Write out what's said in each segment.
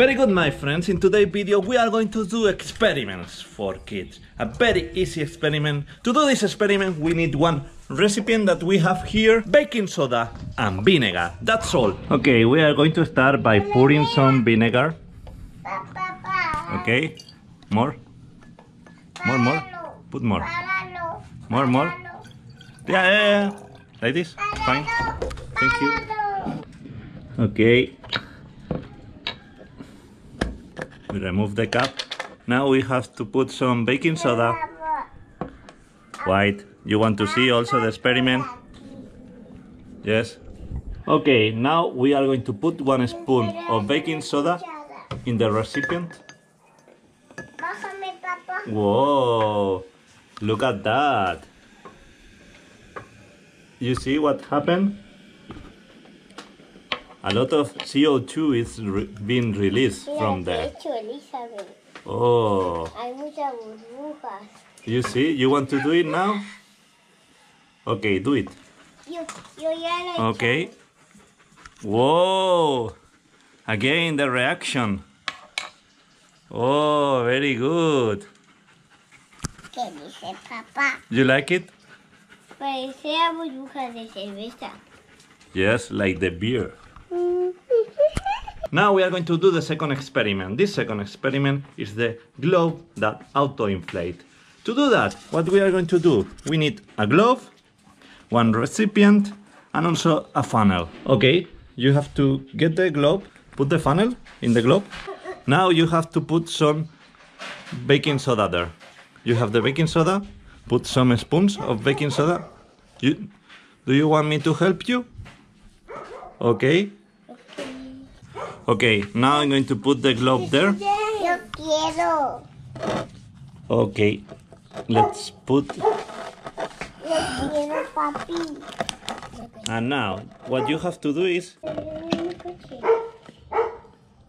Very good, my friends. In today's video, we are going to do experiments for kids. A very easy experiment. To do this experiment, we need one recipient that we have here, baking soda and vinegar. That's all. Okay, we are going to start by pouring some vinegar. Okay, more, more, more. Put more, more, more. Yeah, yeah, yeah. Like this. Fine. Thank you. Okay. We remove the cap. Now we have to put some baking soda. White. You want to see also the experiment? Yes. Okay, now we are going to put one spoon of baking soda in the recipient. Whoa! Look at that. You see what happened? A lot of CO2 is re being released from there. ¿qué he hecho, Elizabeth? Oh, Hay muchas burbujas. you see? You want to do it now? Okay, do it. Yo, yo ya lo he hecho. Okay. Whoa! Again, the reaction. Oh, very good. ¿Qué dice papá? You like it? Parecía burbujas de cerveza. Yes, like the beer. Now we are going to do the second experiment. This second experiment is the glove that auto-inflate. To do that, what we are going to do, we need a glove, one recipient, and also a funnel. Okay, you have to get the glove, put the funnel in the glove. Now you have to put some baking soda there. You have the baking soda, put some spoons of baking soda. You, do you want me to help you? Okay. Okay, now I'm going to put the glove there. Yo quiero. Okay, let's put. Yo quiero, papi. And now, what you have to do is.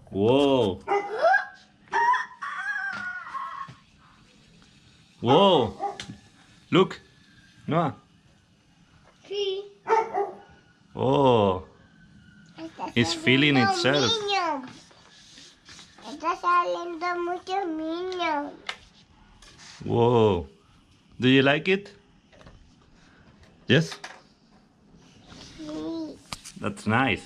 Whoa! Whoa! Look! Noah! Oh! It's feeling itself. niños. Está saliendo muchos niños. Whoa! Do you like it? Yes? That's nice.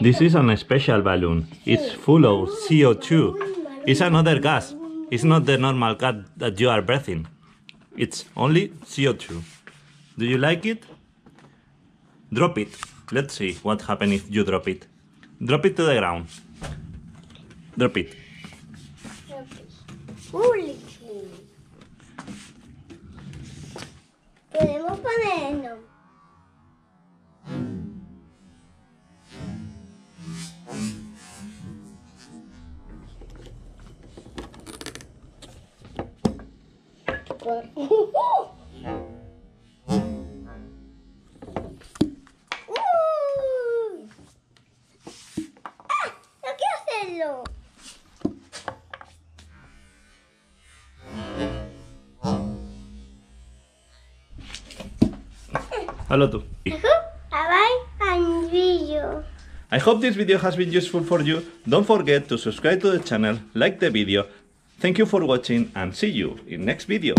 This is an special balloon. It's full of CO2. It's another gas. It's not the normal gas that you are breathing. It's only CO2. Do you like it? Drop it. Let's see what happens if you drop it. Drop it to the ground. Drop it. Uy, sí. Podemos ponernos. Uy. Hello too. Bye and video. I hope this video has been useful for you. Don't forget to subscribe to the channel, like the video. Thank you for watching and see you in next video.